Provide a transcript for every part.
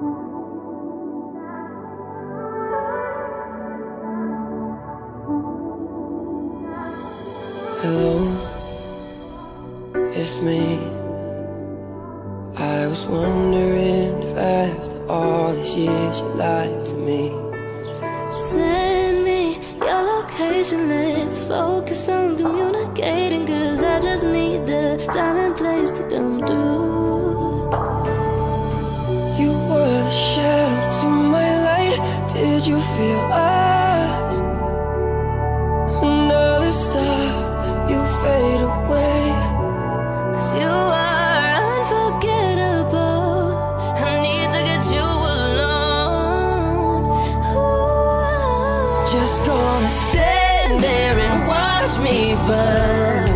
Hello, it's me. I was wondering if after all these years you lied to me. Send me your location, let's focus on communicating. Cause I just need the time and place to come through. You feel us? Another star, you fade away. Cause you are unforgettable. I need to get you alone. Ooh. Just gonna stand there and watch me burn.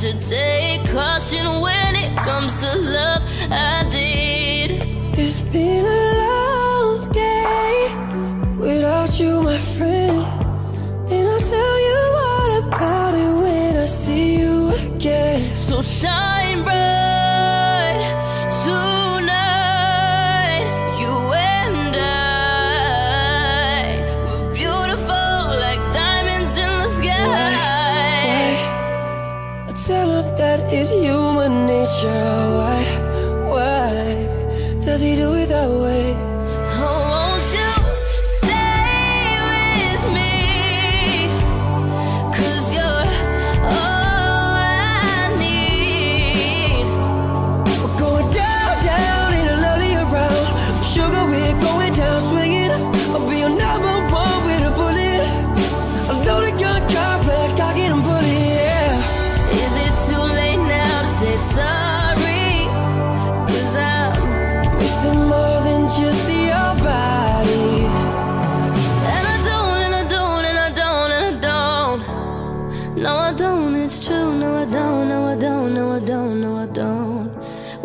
Should take caution when it comes to love. I did. It's been a long day without you, my friend. And I'll tell you all about it when I see you again. So shine bright that it's human nature. Why, why does he do it that way? Oh,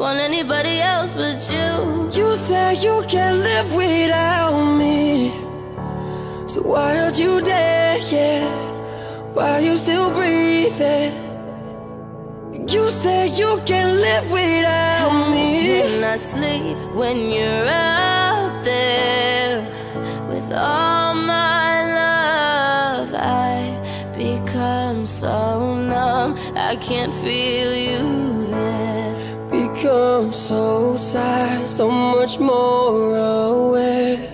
Want anybody else but you. You say you can't live without me. So why aren't you dead yet? Why are you still breathing? You say you can't live without me. Can I sleep when you're out there with all my love? I become so numb, I can't feel you there. Become so tired, so much more away.